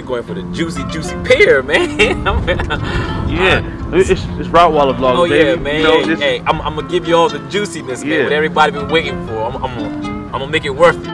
you going for the juicy, juicy pear, man. yeah, uh, it's it's Rottweiler vlog. Oh baby. yeah, man. You know, hey, hey, I'm, I'm gonna give you all the juiciness, man. What everybody been waiting for. I'm, I'm, gonna, I'm gonna make it worth it.